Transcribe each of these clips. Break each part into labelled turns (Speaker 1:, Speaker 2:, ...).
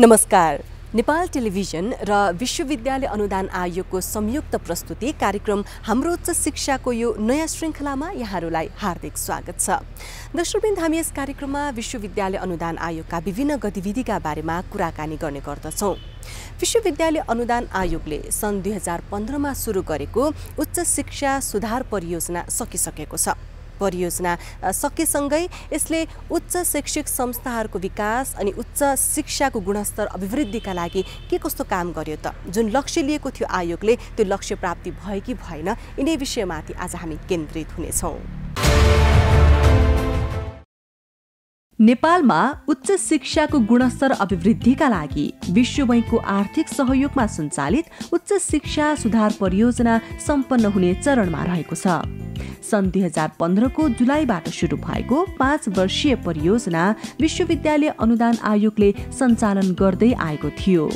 Speaker 1: नमस्कार। नेपाल टेलिभिजन र विश्वविद्यालय अनुदान आयोगको संयुक्त प्रस्तुति कार्यक्रम हाम्रो उच्च शिक्षाको यो नयाँ श्रृङ्खलामा यहाँहरूलाई हार्दिक स्वागत छ। दर्शकवृन्द हामी यस कार्यक्रममा विश्वविद्यालय अनुदान आयोगका विभिन्न गतिविधिका बारेमा कुराकानी गर्ने गर्दछौँ। विश्वविद्यालय अनुदान आयोगले सन् दुई हजार पन्ध्रमा सुरु गरेको उच्च शिक्षा सुधार परियोजना सकिसकेको छ। परियोजना सकेसँगै यसले उच्च शैक्षिक संस्थाहरूको विकास अनि उच्च शिक्षाको गुणस्तर अभिवृद्धिका लागि के कस्तो काम गर्यो त? जुन लक्ष्य लिएको थियो आयोगले त्यो लक्ष्य प्राप्ति भयो कि भएन यिनै विषयमाथि आज हामी केन्द्रित हुनेछौँ।
Speaker 2: नेपालमा उच्च शिक्षाको गुणस्तर अभिवृद्धिका लागि विश्व बैङ्कको आर्थिक सहयोगमा सञ्चालित उच्च शिक्षा सुधार परियोजना सम्पन्न हुने चरणमा रहेको छ। सन् दुई हजार पन्ध्रको जुलाईबाट सुरु भएको पाँच वर्षीय परियोजना विश्वविद्यालय अनुदान आयोगले सञ्चालन गर्दै आएको थियो।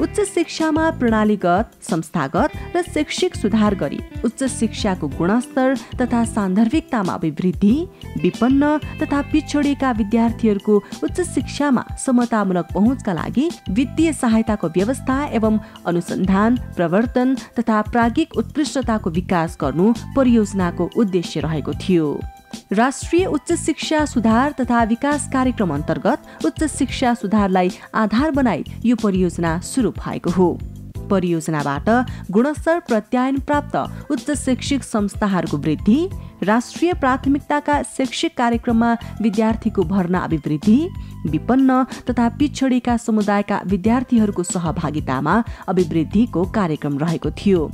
Speaker 2: उच्च शिक्षामा प्रणालीगत संस्थागत र शैक्षिक सुधार गरी उच्च शिक्षाको गुणस्तर तथा सान्दर्भिकतामा अभिवृद्धि विपन्न तथा पिछडिएका विद्यार्थीहरूको उच्च शिक्षामा समतामूलक पहुँचका लागि वित्तीय सहायताको व्यवस्था एवं अनुसन्धान प्रवर्तन तथा प्राज्ञिक उत्कृष्टताको विकास गर्नु परियोजनाको उद्देश्य रहेको थियो। राष्ट्रिय उच्च शिक्षा सुधार तथा विकास कार्यक्रम अन्तर्गत उच्च शिक्षा सुधारलाई आधार बनाई यो परियोजना सुरु भएको हो। परियोजनाबाट गुणस्तर प्रत्यायन प्राप्त उच्च शैक्षिक संस्थाहरूको वृद्धि राष्ट्रिय प्राथमिकताका शैक्षिक कार्यक्रममा विद्यार्थीको भर्ना अभिवृद्धि विपन्न तथा पिछडिएका समुदायका विद्यार्थीहरूको सहभागितामा अभिवृद्धिको कार्यक्रम रहेको थियो।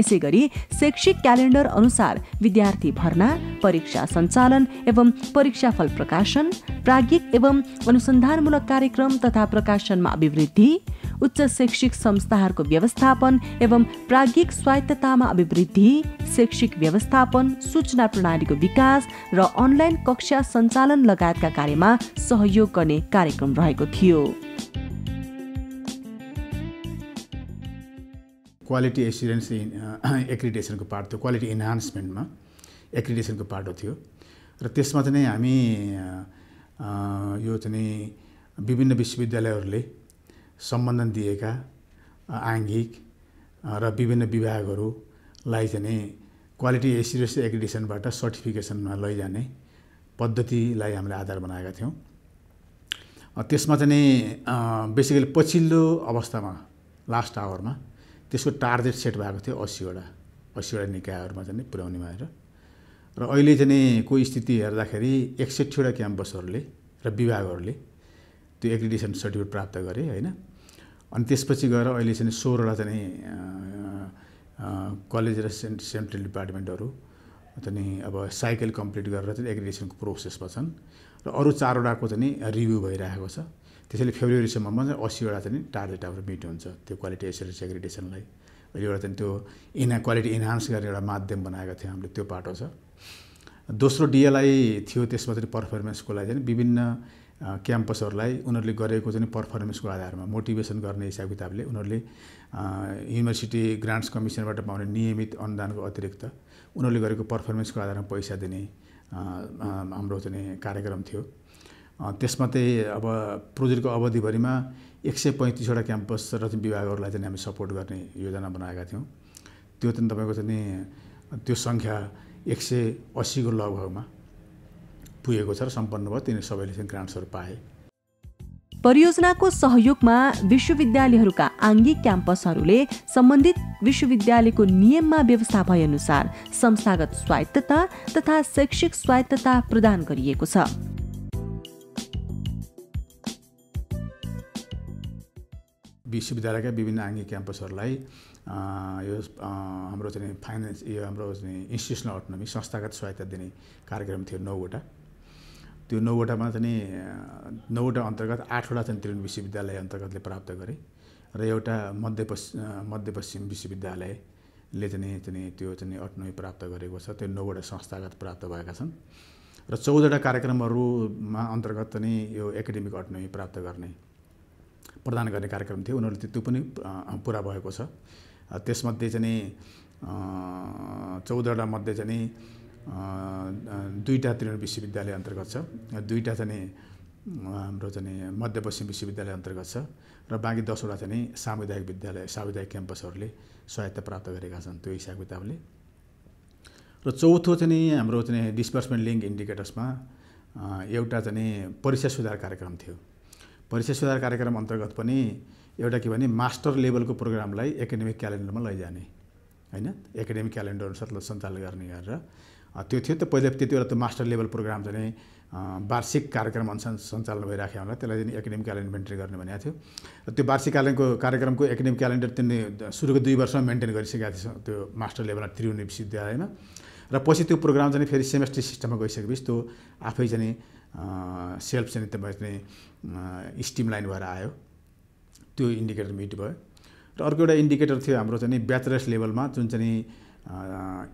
Speaker 2: यसै गरी शैक्षिक क्यालेन्डर अनुसार विद्यार्थी भर्ना परीक्षा सञ्चालन एवं परीक्षाफल प्रकाशन प्राज्ञिक एवं अनुसन्धानमूलक कार्यक्रम तथा प्रकाशनमा अभिवृद्धि उच्च शैक्षिक संस्थाहरूको व्यवस्थापन एवं प्राज्ञिक स्वायत्ततामा अभिवृद्धि शैक्षिक व्यवस्थापन सूचना प्रणालीको विकास र अनलाइन कक्षा सञ्चालन लगायतका कार्यमा सहयोग गर्ने कार्यक्रम रहेको थियो।
Speaker 3: क्वालिटी एसुरेन्स एक्रिडेसनको पार्ट थियो क्वालिटी इन्हान्समेन्टमा एक्रिडेसनको पार्ट थियो. र त्यसमा चाहिँ हामी यो चाहिँ विभिन्न विश्वविद्यालयहरूले सम्बन्धन दिएका आङ्गिक र विभिन्न विभागहरूलाई चाहिँ क्वालिटी एसुरेन्स एक्रिडेसनबाट सर्टिफिकेसनमा लैजाने पद्धतिलाई हामीले आधार बनाएका थियौँ. त्यसमा चाहिँ बेसिकली पछिल्लो अवस्थामा लास्ट आवरमा त्यसको टार्गेट सेट भएको थियो अस्सीवटा अस्सीवटा निकायहरूमा चाहिँ पुर्याउने भएर र अहिले चाहिँ को स्थिति हेर्दाखेरि एकसट्ठीवटा क्याम्पसहरूले र विभागहरूले त्यो एक्रिडेसन सर्टिफिकेट प्राप्त गरे होइन। अनि त्यसपछि गएर अहिले चाहिँ सोह्रवटा चाहिँ कलेज र सेन्ट सेन्ट्रल डिपार्टमेन्टहरू चाहिँ अब साइकल कम्प्लिट गरेर चाहिँ एक्रिडेसनको प्रोसेसमा छन्। र अरू चारवटाको चाहिँ रिभ्यू भइरहेको छ। त्यसैले फेब्रुअरीसम्ममा चाहिँ अस्सीवटा चाहिँ टार्गेट हाम्रो मिट हुन्छ त्यो क्वालिटी एसुरेन्स एग्रिडेसनलाई अहिले एउटा चाहिँ त्यो इना क्वालिटी इन्हान्स गर्ने एउटा माध्यम बनाएको थियो हामीले त्यो पाटो छ। दोस्रो डिएलआई थियो त्यसमा चाहिँ पर्फर्मेन्सको लागि चाहिँ विभिन्न क्याम्पसहरूलाई उनीहरूले गरेको चाहिँ पर्फर्मेन्सको आधारमा मोटिभेसन गर्ने हिसाब किताबले उनीहरूले युनिभर्सिटी ग्रान्ट्स कमिसनबाट पाउने नियमित अनुदानको अतिरिक्त उनीहरूले गरेको पर्फर्मेन्सको आधारमा पैसा दिने हाम्रो चाहिँ कार्यक्रम थियो। त्यसमा चाहिँ अब प्रोजेक्टको अवधिभरिमा एक सय पैँतिसवटा क्याम्पस र विभागहरूलाई चाहिँ हामी सपोर्ट गर्ने योजना बनाएका थियौँ। त्यो चाहिँ तपाईँको चाहिँ त्यो सङ्ख्या एक सय अस्सीको लगभगमा पुगेको छ र सम्पन्न भयो। तिनीहरू सबैले चाहिँ ग्रान्ट्सहरू पाए।
Speaker 2: परियोजनाको सहयोगमा विश्वविद्यालयहरूका आङ्गिक क्याम्पसहरूले सम्बन्धित विश्वविद्यालयको नियममा व्यवस्था भएअनुसार संस्थागत स्वायत्तता तथा शैक्षिक स्वायत्तता प्रदान गरिएको छ।
Speaker 3: विश्वविद्यालयका विभिन्न आङ्गिक क्याम्पसहरूलाई यो हाम्रो चाहिँ फाइनेन्स यो हाम्रो चाहिँ इन्स्टिट्युसनल अटोनोमी संस्थागत सहायता दिने कार्यक्रम थियो नौवटा। त्यो नौवटामा चाहिँ नौवटा अन्तर्गत आठवटा चाहिँ त्रिवेणी विश्वविद्यालय अन्तर्गतले प्राप्त गरे र एउटा मध्यपश्चिम मध्यपश्चिम विश्वविद्यालयले चाहिँ चाहिँ त्यो चाहिँ अटोनोमी प्राप्त गरेको छ त्यो नौवटा संस्थागत प्राप्त भएका छन्। र चौधवटा कार्यक्रमहरूमा अन्तर्गत चाहिँ यो एकाडेमिक अटोनोमी प्राप्त गर्ने प्रदान गर्ने कार्यक्रम थियो। उनीहरूले त्यो पनि पुरा भएको छ। त्यसमध्ये चाहिँ चौधवटा मध्ये चाहिँ दुईवटा त्रिवेणी विश्वविद्यालय अन्तर्गत छ। दुईवटा चाहिँ हाम्रो चाहिँ मध्यपश्चिम विश्वविद्यालय अन्तर्गत छ र बाँकी दसवटा चाहिँ सामुदायिक विद्यालय सामुदायिक क्याम्पसहरूले सहायता प्राप्त गरेका छन् त्यो हिसाब किताबले। र चौथो चाहिँ हाम्रो चाहिँ डिस्पर्समेन्ट लिङ्क इन्डिकेटर्समा एउटा चाहिँ परीक्षा सुधार कार्यक्रम थियो। परीक्षा सुधार कार्यक्रम अन्तर्गत पनि एउटा के भने मास्टर लेभलको प्रोग्रामलाई एकाडेमिक क्यालेन्डरमा लैजाने होइन? एकाडेमिक क्यालेन्डर अनुसार सञ्चालन गर्ने गरेर त्यो थियो त पहिला त्यति बेला त मास्टर लेभल प्रोग्राम चाहिँ वार्षिक कार्यक्रम अनुसार सञ्चालन भइराख्यो होला त्यसलाई चाहिँ एकाडेमिक क्यालेन्डर मेन्टेन गर्ने भनेको थियो। र त्यो वार्षिक क्यालेन्डरको कार्यक्रमको एकाडेमिक क्यालेन्डर तिनले सुरुको दुई वर्षमा मेन्टेन गरिसकेका थियो त्यो मास्टर लेभलमा त्रिवेणी विश्वविद्यालयमा। र पछि त्यो प्रोग्राम चाहिँ फेरि सेमेस्टर सिस्टममा गइसकेपछि त्यो आफै चाहिँ सेल्फ चाहिँ तपाईँ चाहिँ स्टिम लाइन भएर आयो। त्यो इन्डिकेटर मिट भयो। र अर्को एउटा इन्डिकेटर थियो हाम्रो चाहिँ ब्याचलर्स लेभलमा जुन चाहिँ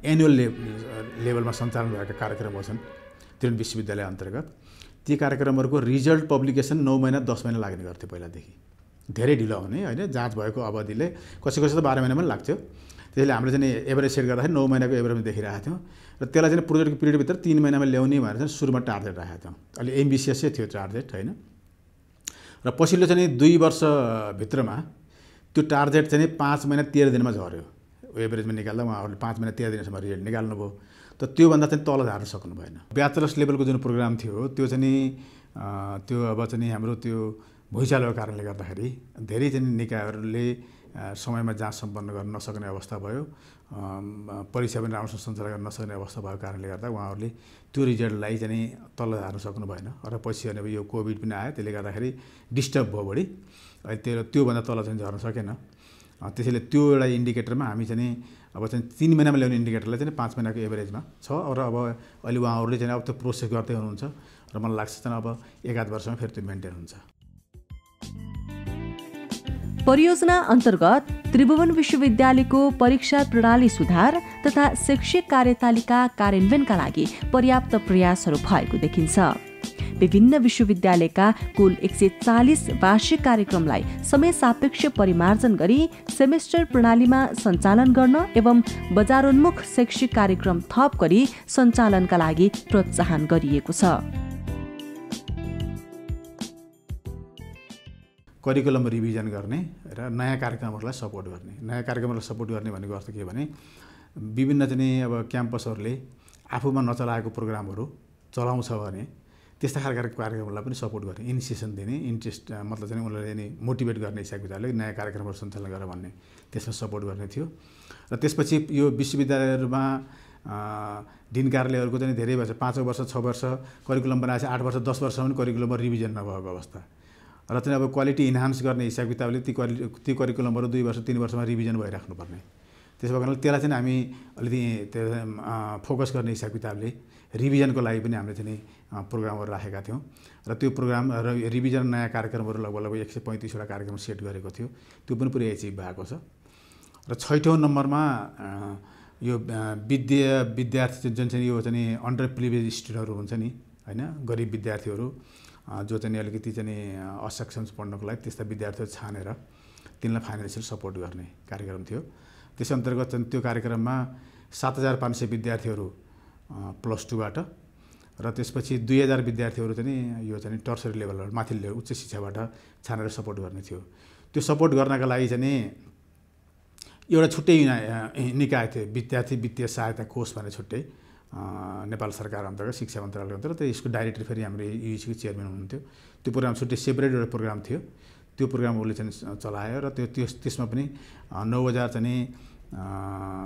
Speaker 3: एनुअल लेभलमा सञ्चालन भएका कार्यक्रमहरू छन् त्रिवेणी विश्वविद्यालय अन्तर्गत। ती कार्यक्रमहरूको रिजल्ट पब्लिकेसन नौ महिना दस महिना लाग्ने गर्थ्यो पहिलादेखि। धेरै ढिलो हुने होइन? जाँच भएको अवधिले कसै कसै त बाह्र महिना पनि लाग्थ्यो। त्यसैले हामीले चाहिँ एभरेज सेट गर्दाखेरि नौ महिनाको एभरेज देखिरहेको थियौँ। र त्यसलाई चाहिँ प्रोजेक्टको पिरियडभित्र तिन महिनामा ल्याउने भनेर चाहिँ सुरुमा टार्गेट राखेको थियौँ। अहिले एम्बिसियसै थियो टार्गेट होइन? र पछिल्लो चाहिँ दुई वर्षभित्रमा त्यो टार्गेट चाहिँ पाँच महिना तेह्र दिनमा झऱ्यो। एभरेजमा निकाल्दा उहाँहरूले पाँच महिना तेह्र दिनसम्म रिजल्ट निकाल्नुभयो। त त्योभन्दा चाहिँ तल झार्न सक्नु भएन। ब्याचलर्स लेभलको जुन प्रोग्राम थियो त्यो चाहिँ त्यो अब चाहिँ हाम्रो त्यो भुइँचालोको कारणले गर्दाखेरि धेरै चाहिँ निकायहरूले समयमा जाँच सम्पन्न गर्न नसक्ने अवस्था भयो। परीक्षा पनि राम्रोसँग सञ्चालन गर्न नसक्ने अवस्था भएको कारणले गर्दा उहाँहरूले त्यो रिजल्टलाई चाहिँ तल झार्न सक्नु भएन र पछि यो कोभिड पनि आयो। त्यसले गर्दाखेरि डिस्टर्ब भयो बढी। अहिले त्यो त्योभन्दा तल चाहिँ झर्न सकेन। त्यसैले त्यो एउटा इन्डिकेटरमा हामी चाहिँ अब चाहिँ तिन महिनामा ल्याउने इन्डिकेटरलाई चाहिँ पाँच महिनाको एभरेजमा छ र अब अहिले उहाँहरूले चाहिँ अब त्यो प्रोसेस गर्दै हुनुहुन्छ र मलाई लाग्छ चाहिँ अब एकाध वर्षमा फेरि त्यो मेन्टेन हुन्छ।
Speaker 2: परियोजना अन्तर्गत त्रिभुवन विश्वविद्यालयको परीक्षा प्रणाली सुधार तथा शैक्षिक कार्यतालिका कार्यान्वयनका लागि पर्याप्त प्रयासहरू भएको देखिन्छ। विभिन्न विश्वविद्यालयका कुल एक सय चालिस वार्षिक कार्यक्रमलाई समय सापेक्ष परिमार्जन गरी सेमेस्टर प्रणालीमा सञ्चालन गर्न एवं बजारोन्मुख शैक्षिक कार्यक्रम थप गरी सञ्चालनका लागि प्रोत्साहन गरिएको छ।
Speaker 3: करिकुलम रिभिजन गर्ने र नयाँ कार्यक्रमहरूलाई सपोर्ट गर्ने। नयाँ कार्यक्रमहरूलाई सपोर्ट गर्ने भनेको अर्थ के भने विभिन्न चाहिँ अब क्याम्पसहरूले आफूमा नचलाएको प्रोग्रामहरू चलाउँछ भने त्यस्ता खालका कार्यक्रमहरूलाई पनि सपोर्ट गर्ने इनिसिएसन दिने इन्ट्रेस्ट मतलब चाहिँ उनीहरूलाई नि मोटिभेट गर्ने हिसाब किताबले नयाँ कार्यक्रमहरू सञ्चालन गर भन्ने त्यसमा सपोर्ट गर्ने थियो। र त्यसपछि यो विश्वविद्यालयहरूमा दिन कार्यालयहरूको चाहिँ धेरै वर्ष पाँचौँ वर्ष छ वर्ष करिकुलम बनाएपछि आठ वर्ष दस वर्षसम्म पनि करिकुलममा रिभिजन नभएको अवस्था। र चाहिँ अब क्वालिटी इन्हान्स गर्ने हिसाब किताबले ती क्वालि ती करिकुलमहरू दुई वर्ष तिन वर्षमा रिभिजन भइराख्नुपर्ने। त्यसो भएको त्यसलाई चाहिँ हामी अलिकति फोकस गर्ने हिसाब किताबले रिभिजनको लागि पनि हामीले चाहिँ प्रोग्रामहरू राखेका थियौँ। र त्यो प्रोग्राम र रिभिजन नयाँ कार्यक्रमहरू लगभग लगभग एक सय पैँतिसवटा कार्यक्रम सेट गरेको थियो। त्यो पनि पुरै एचिभ भएको छ। र छैठौँ नम्बरमा यो विद्या विद्यार्थी जुन चाहिँ यो चाहिँ अन्डर प्रिभिलेज स्टुडेन्टहरू हुन्छ नि होइन गरिब विद्यार्थीहरू जो चाहिँ अलिकति चाहिँ असक्षम पढ्नको लागि त्यस्ता विद्यार्थीहरू छानेर तिनलाई फाइनेन्सियल सपोर्ट गर्ने कार्यक्रम थियो। त्यस अन्तर्गत चाहिँ त्यो कार्यक्रममा सात हजार पाँच सय विद्यार्थीहरू प्लस टूबाट र त्यसपछि दुई हजार विद्यार्थीहरू चाहिँ यो चाहिँ टर्सरी लेभलबाट माथि लेभल उच्च शिक्षाबाट छानेर सपोर्ट गर्ने थियो। त्यो सपोर्ट गर्नका लागि चाहिँ एउटा छुट्टै निकाय थियो विद्यार्थी वित्तीय सहायता कोष भनेर छुट्टै। नेपाल सरकार अन्तर्गत शिक्षा मन्त्रालय अन्तर्गत यसको डाइरेक्टर फेरि हाम्रो युसिको चेयरम्यान हुनुहुन्थ्यो। त्यो प्रोग्राम छुट्टै सेपरेट एउटा प्रोग्राम थियो। त्यो प्रोग्राम उसले चाहिँ चलायो र त्यो त्यस त्यसमा पनि नौ हजार चाहिँ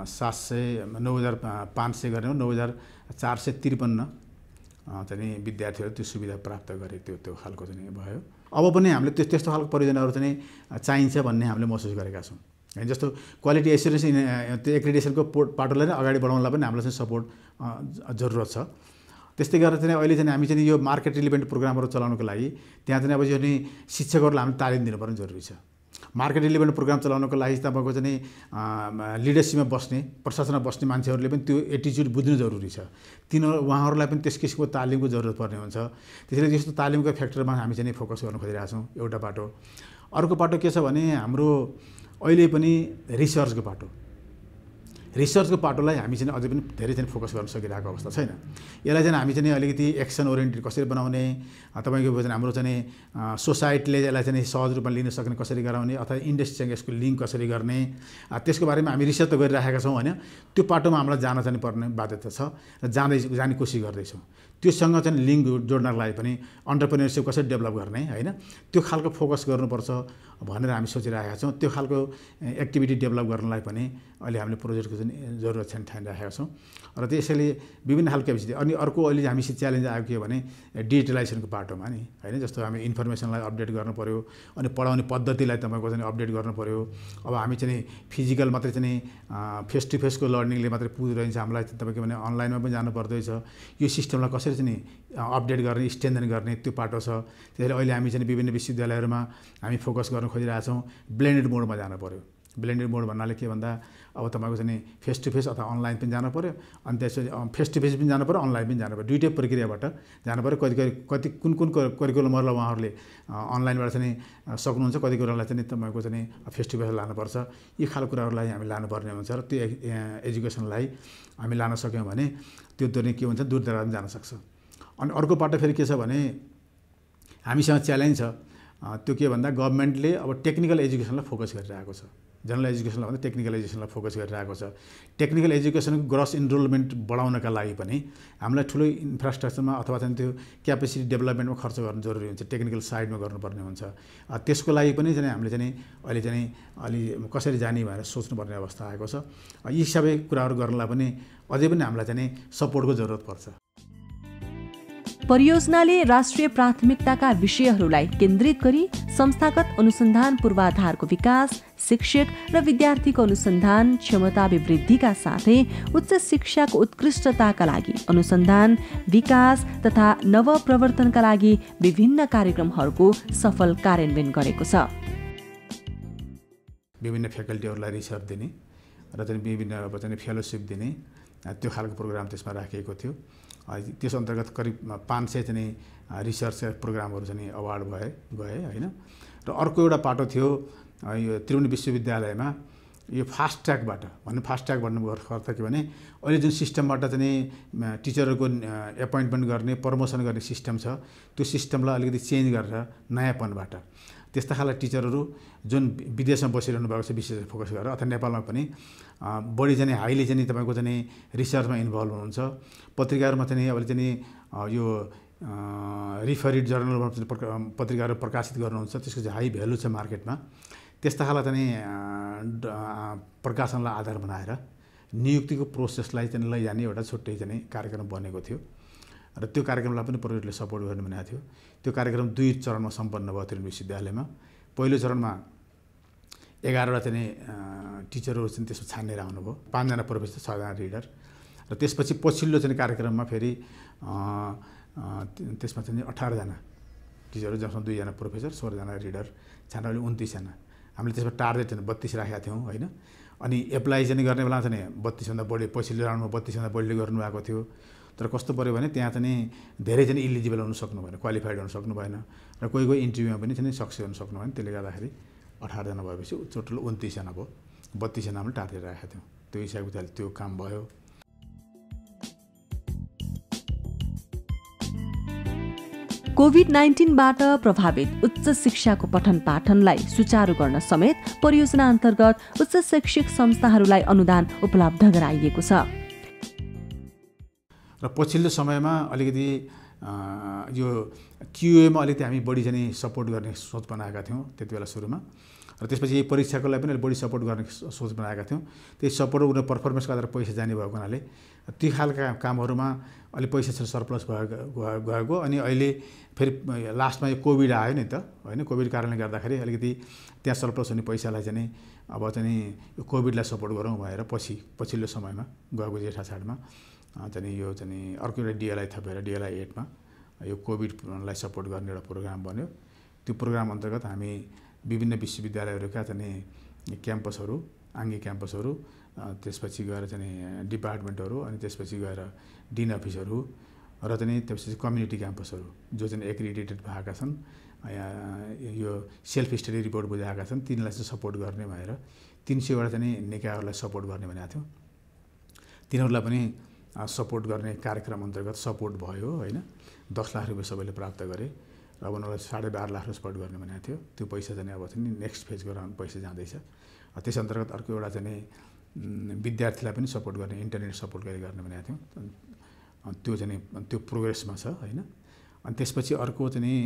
Speaker 3: सात सय नौ हजार पाँच सय गर्ने नौ हजार चार सय त्रिपन्न चाहिँ विद्यार्थीहरू त्यो सुविधा प्राप्त गरे त्यो त्यो खालको चाहिँ भयो। अब पनि हामीले त्यो त्यस्तो खालको परियोजनाहरू चाहिँ चाहिन्छ भन्ने हामीले महसुस गरेका छौँ। होइन जस्तो क्वालिटी एसुरेन्स त्यो एक्रिडेसनको पोर्ट पाटोलाई नै अगाडि बढाउनलाई पनि हामीलाई चाहिँ सपोर्ट जरुरत छ। त्यस्तै गरेर चाहिँ अहिले चाहिँ हामी चाहिँ यो मार्केट रिलिभेन्ट प्रोग्रामहरू चलाउनको लागि त्यहाँ चाहिँ अब यो नि शिक्षकहरूलाई हामीले तालिम दिनुपर्ने जरुरी छ। मार्केट रिलिभेन्ट प्रोग्राम चलाउनको लागि तपाईँको चाहिँ लिडरसिपमा बस्ने प्रशासनमा बस्ने मान्छेहरूले पनि त्यो एटिच्युड बुझ्नु जरुरी छ। तिनीहरू उहाँहरूलाई पनि त्यस किसिमको तालिमको जरुरत पर्ने हुन्छ। त्यसैले त्यस्तो तालिमको फ्याक्टरमा हामी चाहिँ फोकस गर्नु खोजिरहेको छौँ एउटा बाटो अर्को बाटो के छ भने हाम्रो अहिले पनि रिसर्चको बाटो। रिसर्चको पाटोलाई हामी चाहिँ अझै पनि धेरै चाहिँ फोकस गर्न सकिरहेको अवस्था छैन। यसलाई चाहिँ हामी चाहिँ अलिकति एक्सन ओरिएन्टेड कसरी बनाउने तपाईँको चाहिँ हाम्रो चाहिँ सोसाइटीले यसलाई चाहिँ सहज रूपमा लिन सक्ने कसरी गराउने अथवा इन्डस्ट्रीसँग यसको लिङ्क कसरी गर्ने त्यसको बारेमा हामी रिसर्च त गरिराखेका छौँ होइन। त्यो पाटोमा हामीलाई जान चाहिँ पर्ने बाध्यता छ र जाँदै जाने कोसिस गर्दैछौँ। त्योसँग चाहिँ लिङ्क जोड्नको लागि पनि अन्टरप्रेनरसिप कसरी डेभलप गर्ने होइन? त्यो खालको फोकस गर्नुपर्छ भनेर हामी सोचिरहेका छौँ। त्यो खालको एक्टिभिटी डेभलप गर्नलाई पनि अहिले हामीले प्रोजेक्टको चाहिँ जरुरत छैन ठानिरहेका छौँ। र त्यसैले विभिन्न खालको क्यापेसिटी अनि अर्को अहिले हामीसित च्यालेन्ज आयो के भने डिजिटलाइजेसनको बाटोमा नि होइन? जस्तो हामी इन्फर्मेसनलाई अपडेट पऱ्यो अनि पढाउने पद्धतिलाई तपाईँको चाहिँ अपडेट पऱ्यो अब हामी चाहिँ फिजिकल मात्रै चाहिँ फेस टु फेसको लर्निङले मात्रै पुगिरहन्छ हामीलाई तपाईँको भने अनलाइनमा पनि जानु पर्दैछ यो सिस्टमलाई कसरी चाहिँ अपडेट गर्ने स्ट्रेन्थन गर्ने त्यो पाटो छ। त्यसैले अहिले हामी चाहिँ विभिन्न विश्वविद्यालयहरूमा हामी फोकस गर्न खोजिरहेछौँ। ब्लेन्डेड मोडमा जानु पऱ्यो ब्लेन्डेड मोड भन्नाले के भन्दा अब तपाईँको चाहिँ फेस टु फेस अथवा अनलाइन पनि जानु पऱ्यो अनि त्यसपछि फेस टु फेस पनि जानु पऱ्यो अनलाइन पनि जानु पऱ्यो दुइटै प्रक्रियाबाट जानु पऱ्यो कति कति कति कुन कुन करिकुलमहरूलाई उहाँहरूले अनलाइनबाट चाहिँ सक्नुहुन्छ कति कुरालाई चाहिँ तपाईँको चाहिँ फेस टु फेस लानुपर्छ। यी खालको कुराहरूलाई हामी लानुपर्ने हुन्छ र त्यो एजुकेसनलाई हामी लान सक्यौँ भने त्यो चाहिँ के हुन्छ? दूर दराज जान सक्छ। अनि अर्को पाटो फेरि के छ भने हामीसँग च्यालेन्ज छ। त्यो के भन्दा गभर्मेन्टले अब टेक्निकल एजुकेसनलाई फोकस गरिरहेको छ। जनरल एजुकेसनलाई भन्दा टेक्निकल एजुकेसनलाई फोकस गरिरहेको छ। टेक्निकल एजुकेसनको ग्रस इनरोलमेन्ट बढाउनका लागि पनि हामीलाई ठुलो इन्फ्रास्ट्रक्चरमा अथवा चाहिँ त्यो क्यापेसिटी डेभलपमेन्टमा खर्च गर्नु जरुरी हुन्छ टेक्निकल साइडमा गर्नुपर्ने हुन्छ। त्यसको लागि पनि चाहिँ हामीले चाहिँ अहिले चाहिँ अलि कसरी जाने भनेर सोच्नुपर्ने अवस्था आएको छ। यी सबै कुराहरू गर्नलाई पनि अझै पनि हामीलाई चाहिँ सपोर्टको जरुरत पर्छ।
Speaker 2: परियोजनाले राष्ट्रिय प्राथमिकताका विषयहरूलाई केन्द्रित गरी संस्थागत अनुसन्धान पूर्वाधारको विकास शिक्षक र विद्यार्थीको अनुसन्धान क्षमता अभिवृद्धिका साथै उच्च शिक्षाको उत्कृष्टताका लागि अनुसन्धान विकास तथा नवप्रवर्तनका लागि विभिन्न कार्यक्रमहरूको सफल कार्यान्वयन गरेको छ।
Speaker 3: विभिन्न फ्याकल्टीहरूलाई रिसर्च दिने र चाहिँ विभिन्न अब चाहिँ फेलोसिप दिने त्यो खालको प्रोग्राम त्यसमा राखिएको थियो। त्यस अन्तर्गत करिब पाँच सय चाहिँ रिसर्च प्रोग्रामहरू चाहिँ अवार्ड भए गए होइन? र अर्को एउटा पाटो थियो यो त्रिवेणी विश्वविद्यालयमा यो फास्ट ट्र्याकबाट भन्नु फास्ट ट्र्याक भन्नु अर्थ के भने अहिले जुन सिस्टमबाट चाहिँ टिचरहरूको एपोइन्टमेन्ट गर्ने प्रमोसन गर्ने सिस्टम छ त्यो सिस्टमलाई अलिकति चेन्ज गरेर नयाँपनबाट। त्यस्ता खालका टिचरहरू जुन विदेशमा बसिरहनु भएको छ विशेष फोकस गरेर अथवा नेपालमा पनि बढी चाहिँ हाइली चाहिँ तपाईँको चाहिँ रिसर्चमा इन्भल्भ हुनुहुन्छ। पत्रिकाहरूमा चाहिँ अहिले चाहिँ यो रिफरिड जर्नलमा पत्रिकाहरू प्रकाशित गर्नुहुन्छ त्यसको चाहिँ हाई भ्यालु छ मार्केटमा। त्यस्ता खालका चाहिँ प्रकाशनलाई आधार बनाएर नियुक्तिको प्रोसेसलाई चाहिँ लैजाने एउटा छुट्टै चाहिँ कार्यक्रम बनेको थियो। र त्यो कार्यक्रमलाई पनि प्रोजेक्टले सपोर्ट गर्ने भनेको थियो। त्यो कार्यक्रम दुई चरणमा सम्पन्न भयो त्रिवेणी विश्वविद्यालयमा। पहिलो चरणमा एघारवटा चाहिँ टिचरहरू चाहिँ त्यसमा छानेर आउनुभयो। पाँचजना प्रोफेसर छजना रिडर। र त्यसपछि पछिल्लो चाहिँ कार्यक्रममा फेरि त्यसमा चाहिँ अठारजना टिचरहरू जसमा दुईजना प्रोफेसर सोह्रजना रिडर छानले उन्तिसजना। हामीले त्यसमा टार्गेट चाहिँ बत्तिस राखेका थियौँ होइन? अनि एप्लाई चाहिँ गर्ने बेला चाहिँ बत्तिसभन्दा बढी पछिल्लो राउन्डमा बत्तिसभन्दा बढीले गर्नुभएको थियो। तर कस्तो पऱ्यो भने त्यहाँ चाहिँ धेरै चाहिँ इलिजिबल हुनु सक्नु भएन क्वालिफाइड हुनु सक्नु भएन र कोही कोही इन्टरभ्यूमा पनि चाहिँ सक्सेस हुनु सक्नु भएन। त्यसले गर्दाखेरि अठारजना भएपछि टोटल उन्तिसजना भयो बत्तिसजना पनि टार्गेट राखेका थियौँ। त्यो हिसाबले त्यो काम भयो।
Speaker 2: कोभिड नाइन्टिनबाट प्रभावित उच्च शिक्षाको पठन पाठनलाई सुचारू गर्न समेत परियोजना अन्तर्गत उच्च शैक्षिक संस्थाहरूलाई अनुदान उपलब्ध गराइएको छ।
Speaker 3: र पछिल्लो समयमा अलिकति यो क्युएमा अलिकति हामी बढी चाहिँ सपोर्ट गर्ने सोच बनाएका थियौँ त्यति बेला सुरुमा। र त्यसपछि परीक्षाको लागि पनि बढी सपोर्ट गर्ने सोच बनाएका थियौँ। त्यही सपोर्ट उनीहरू पर्फर्मेन्सको आधार पैसा जाने भएको हुनाले ती खालका कामहरूमा अलि पैसा छ सरप्लस भयो गएको। अनि अहिले फेरि लास्टमा यो कोभिड आयो नि त होइन? कोभिड कारणले गर्दाखेरि अलिकति त्यहाँ सरप्लस हुने पैसालाई चाहिँ अब चाहिँ कोभिडलाई सपोर्ट गरौँ भनेर पछि पछिल्लो समयमा गएको जेठा छाडमा चाहिँ यो चाहिँ अर्को एउटा डिएलआई थपेर डिएलआई एटमा यो कोभिडलाई सपोर्ट गर्ने एउटा प्रोग्राम बन्यो। त्यो प्रोग्राम अन्तर्गत हामी विभिन्न विश्वविद्यालयहरूका चाहिँ क्याम्पसहरू आङ्गी क्याम्पसहरू त्यसपछि गएर चाहिँ डिपार्टमेन्टहरू अनि त्यसपछि गएर डिन अफिसहरू र चाहिँ त्यसपछि कम्युनिटी क्याम्पसहरू जो चाहिँ एक्रिडेटेड भएका छन् यो सेल्फ स्टडी रिपोर्ट बुझाएका छन् तिनलाई चाहिँ सपोर्ट गर्ने भनेर तिन सयवटा चाहिँ निकायहरूलाई सपोर्ट गर्ने भनेको थियौँ। तिनीहरूलाई पनि सपोर्ट गर्ने कार्यक्रम अन्तर्गत सपोर्ट भयो होइन? दस लाख रुपियाँ सबैले प्राप्त गरे र अब उनीहरूलाई साढे बाह्र लाख सपोर्ट गर्ने भनेको थियो। त्यो पैसा चाहिँ अब चाहिँ नेक्स्ट फेज गराउनु पैसा जाँदैछ। त्यस अन्तर्गत अर्को एउटा चाहिँ विद्यार्थीलाई पनि सपोर्ट गर्ने इन्टरनेट सपोर्ट गरी गर्ने भनेको थियौँ। त्यो चाहिँ त्यो प्रोग्रेसमा छ होइन? अनि त्यसपछि अर्को चाहिँ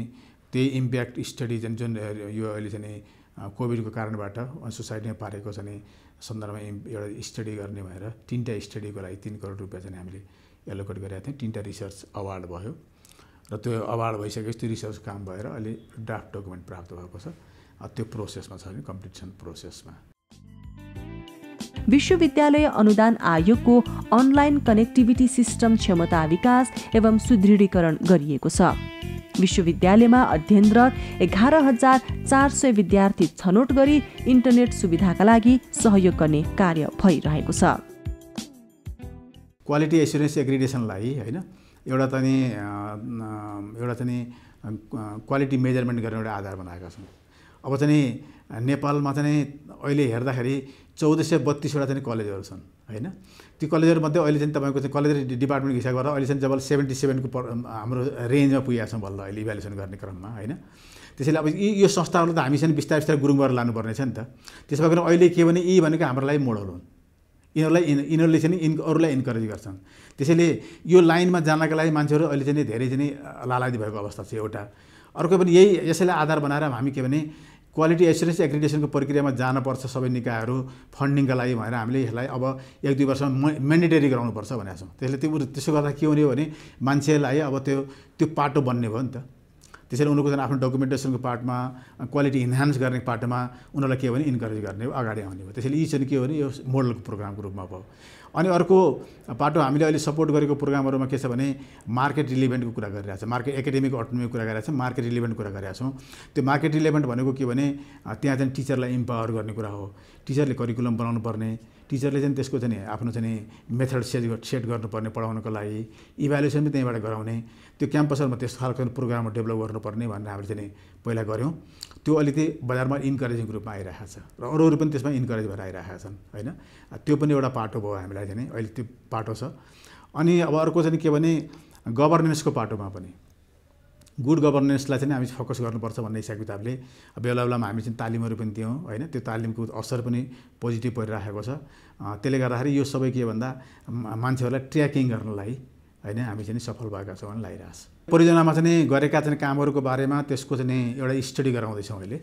Speaker 3: त्यही इम्प्याक्ट स्टडी चाहिँ जुन यो अहिले चाहिँ कोभिडको कारणबाट सोसाइटीमा पारेको चाहिँ सन्दर्भमा एउटा स्टडी गर्ने भएर तिनवटा स्टडीको लागि तिन करोड रुपियाँ चाहिँ हामीले एलोकेट गरेका थियौँ। तिनवटा रिसर्च अवार्ड भयो। र त्यो अवार्ड भइसकेपछि त्यो रिसर्च काम भएर अहिले ड्राफ्ट डकुमेन्ट प्राप्त भएको छ। त्यो प्रोसेसमा छ कम्पिटिसन प्रोसेसमा।
Speaker 2: विश्वविद्यालय अनुदान आयोगको अनलाइन कनेक्टिभिटी सिस्टम क्षमता विकास एवं सुदृढीकरण गरिएको छ। विश्वविद्यालयमा अध्ययनरत एघार हजार चार सय विद्यार्थी छनौट गरी इन्टरनेट सुविधाका लागि सहयोग गर्ने कार्य भइरहेको छ।
Speaker 3: क्वालिटी एसुरेन्स एग्रिडेसनलाई होइन एउटा चाहिँ एउटा चाहिँ क्वालिटी मेजरमेन्ट गर्ने एउटा आधार बनाएका छौँ अब चाहिँ नेपालमा चाहिँ अहिले हेर्दाखेरि चौध सय बत्तिसवटा चाहिँ कलेजहरू छन् होइन? ती कलेजहरूमध्ये अहिले चाहिँ तपाईँको चाहिँ कलेज डिपार्टमेन्टको हिसाब गरेर अहिले चाहिँ जब सेभेन्टी सेभेनको पर हाम्रो रेन्जमा पुगेका छौँ बल्ल अहिले इभ्यालुएसन गर्ने क्रममा होइन? त्यसैले अब यी यो संस्थाहरू त हामीसँग बिस्तारै बिस्तारै गुरुङ गरेर लानुपर्ने छ नि त। त्यसो भएर अहिले के भने यी भनेको हाम्रो लागि मोडल हुन्। यिनीहरूलाई यिनीहरूले चाहिँ इन अरूलाई इन्करेज गर्छन्। त्यसैले यो लाइनमा जानका लागि मान्छेहरू अहिले चाहिँ धेरै चाहिँ लालादी भएको अवस्था छ एउटा। अर्को पनि यही यसैलाई आधार बनाएर हामी के भने क्वालिटी एसुरेन्स एग्रिडेसनको प्रक्रियामा जानुपर्छ सबै निकायहरू फन्डिङका लागि भनेर हामीले यसलाई अब एक दुई वर्षमा मेन्डेटरी गराउनुपर्छ भनेको छौँ। त्यसले त्यो त्यसो गर्दा के हुने भने मान्छेलाई अब त्यो त्यो पाटो बन्ने भयो नि त। त्यसैले उनीहरूको आफ्नो डकुमेन्टेसनको पार्टमा क्वालिटी इन्हान्स गर्ने पार्टमा उनीहरूलाई के भने इन्करेज गर्ने अगाडि आउने भयो। त्यसैले यी चाहिँ के हो भने यो मोडलको प्रोग्रामको रूपमा भयो। अनि अर्को पाटो हामीले अहिले सपोर्ट गरेको प्रोग्रामहरूमा के छ भने मार्केट रिलेभेन्टको कुरा गरिरहेको छ। मार्केट एकाडेमिक अटोनोमीको कुरा गरिरहेको छ। मार्केट रिलेभेन्ट कुरा गरिरहेको छौँ। त्यो मार्केट रिलेभेन्ट भनेको के भने त्यहाँ चाहिँ टिचरलाई इम्पावर गर्ने कुरा हो। टिचरले करिकुलम बनाउनु पर्ने टिचरले चाहिँ त्यसको चाहिँ आफ्नो चाहिँ मेथड सेट सेट गर्नुपर्ने पढाउनको लागि इभ्यालुएसन पनि त्यहीँबाट गराउने त्यो क्याम्पसहरूमा त्यस्तो खालको प्रोग्रामहरू डेभलप गर्नुपर्ने भनेर हामीले चाहिँ पहिला गऱ्यौँ। त्यो अलिकति बजारमा इन्करेजिङ रूपमा आइरहेको छ र अरू अरू पनि त्यसमा इन्करेज भएर आइरहेका छन् होइन? त्यो पनि एउटा पाटो भयो हामीलाई चाहिँ अहिले त्यो पाटो छ। अनि अब अर्को चाहिँ के भने गभर्नेन्सको पाटोमा पनि। गुड गभर्नेन्सलाई चाहिँ हामी फोकस गर्नुपर्छ भन्ने हिसाब किताबले। बेला बेलामा हामी चाहिँ तालिमहरू पनि दियौँ होइन? त्यो तालिमको असर पनि पोजिटिभ परिराखेको छ। त्यसले गर्दाखेरि यो सबै के भन्दा मान्छेहरूलाई ट्र्याकिङ गर्नलाई होइन? हामी चाहिँ सफल भएका छौँ भने लागिरहेको छ। परियोजनामा चाहिँ गरेका चाहिँ कामहरूको बारेमा त्यसको चाहिँ एउटा स्टडी गराउँदैछौँ अहिले।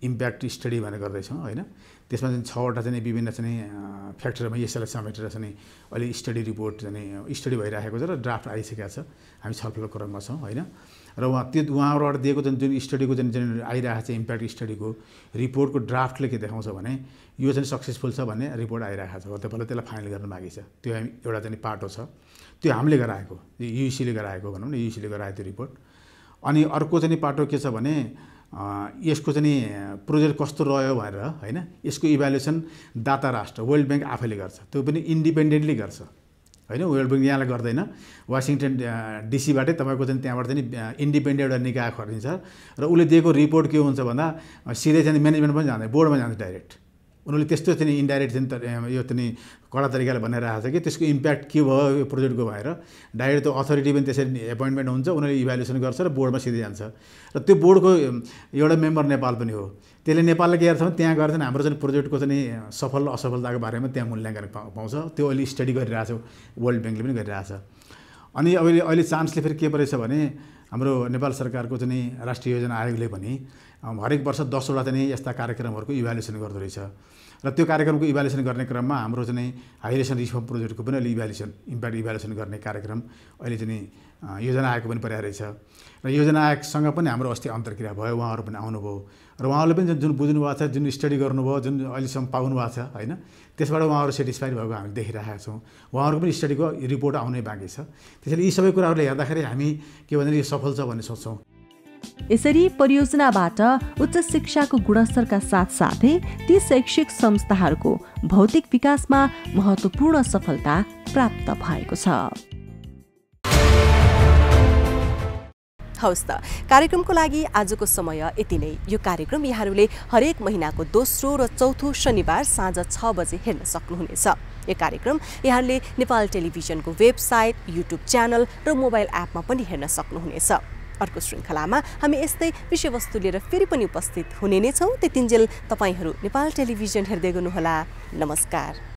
Speaker 3: इम्प्याक्ट स्टडी भनेर गर्दैछौँ होइन? त्यसमा चाहिँ छवटा चाहिँ विभिन्न चाहिँ फ्याक्टरमा यसैलाई समेटेर चाहिँ अहिले स्टडी रिपोर्ट चाहिँ स्टडी भइरहेको छ र ड्राफ्ट आइसकेको छ। हामी छलफलको क्रममा छौँ होइन? र उहाँ त्यो उहाँबाट दिएको जुन जुन स्टडीको जुन जुन आइरहेको छ इम्प्याक्ट स्टडीको रिपोर्टको ड्राफ्टले के देखाउँछ भने यो चाहिँ सक्सेसफुल छ भन्ने रिपोर्ट आइरहेको छ। पहिला त्यसलाई फाइनल गर्न बाँकी छ। त्यो एउटा चाहिँ पाटो छ। त्यो हामीले गराएको युसिले गराएको भनौँ न युसीले गराएको त्यो रिपोर्ट। अनि अर्को चाहिँ पाटो के छ भने यसको चाहिँ प्रोजेक्ट कस्तो रह्यो भनेर होइन यसको इभ्यालुएसन दाता राष्ट्र वर्ल्ड ब्याङ्क आफैले गर्छ। त्यो पनि इन्डिपेन्डेन्टली गर्छ। होइन वर्ल्ड ब्याङ्क यहाँलाई गर्दैन। वासिङटन डिसीबाटै तपाईँको चाहिँ त्यहाँबाट चाहिँ इन्डिपेन्डेन्ट एउटा निकाय खरिन्छ र उसले दिएको रिपोर्ट के हुन्छ भन्दा सिधै चाहिँ म्यानेजमेन्ट पनि जाँदैन बोर्डमा जान्छ डाइरेक्ट। उनीहरूले त्यस्तो चाहिँ इन्डाइरेक्ट चाहिँ यो चाहिँ कडा तरिकाले भनिरहेको छ कि त्यसको इम्प्याक्ट के भयो यो प्रोजेक्टको भएर। डाइरेक्ट त्यो अथोरिटी पनि त्यसरी एपोइन्टमेन्ट हुन्छ उनीहरूले इभ्यालुएसन गर्छ र बोर्डमा सिधै जान्छ। र त्यो बोर्डको एउटा मेम्बर नेपाल पनि हो। त्यसले नेपालले के गर्छ भने त्यहाँ गएर चाहिँ हाम्रो चाहिँ प्रोजेक्टको चाहिँ सफल असफलताको बारेमा त्यहाँ मूल्याङ्कन पाउँछ। त्यो अहिले स्टडी गरिरहेको छ वर्ल्ड ब्याङ्कले पनि गरिरहेछ। अनि अहिले अहिले चान्सले फेरि के परेछ भने हाम्रो नेपाल सरकारको चाहिँ राष्ट्रिय योजना आयोगले पनि हरेक वर्ष दसवटा चाहिँ यस्ता कार्यक्रमहरूको इभ्यालुएसन रहेछ। र त्यो कार्यक्रमको इभ्यालुएसन गर्ने क्रममा हाम्रो चाहिँ हाइरेसन रिफर्म प्रोजेक्टको पनि अहिले इभ्यालुएसन इम्प्याक्ट इभ्यालुएसन गर्ने कार्यक्रम अहिले चाहिँ योजना आएको पनि परिरहेको रहेछ। र योजना आयोगसँग पनि हाम्रो अस्ति अन्तर्क्रिया भयो उहाँहरू पनि आउनुभयो। र उहाँहरूले पनि जुन बुझ्नु भएको छ जुन स्टडी गर्नुभयो जुन अहिलेसम्म पाउनु भएको छ होइन त्यसबाट उहाँहरू सेटिस्फाइड भएको हामीले देखिरहेका छौँ। उहाँहरूको पनि स्टडीको रिपोर्ट आउनै बाँकी छ। त्यसैले यी सबै कुराहरूले हेर्दाखेरि हामी के भने यो सफल छ भन्ने सोच्छौँ।
Speaker 2: यसरी परियोजनाबाट उच्च शिक्षाको गुणस्तरका साथसाथै ती शैक्षिक संस्थाहरूको भौतिक विकासमा महत्त्वपूर्ण सफलता प्राप्त भएको छ।
Speaker 1: हवस् त कार्यक्रमको लागि आजको समय यति नै। यो कार्यक्रम यहाँहरूले हरेक महिनाको दोस्रो र चौथो शनिबार साँझ छ बजे हेर्न सक्नुहुनेछ।
Speaker 2: यो कार्यक्रम यहाँले नेपाल टेलिभिजनको वेबसाइट युट्युब च्यानल र मोबाइल एपमा पनि हेर्न सक्नुहुनेछ। अर्को श्रृङ्खलामा हामी यस्तै विषयवस्तु लिएर फेरि पनि उपस्थित हुने नै छौँ। त्यतिन्जेल तपाईँहरू नेपाल टेलिभिजन हेर्दै गर्नुहोला। नमस्कार।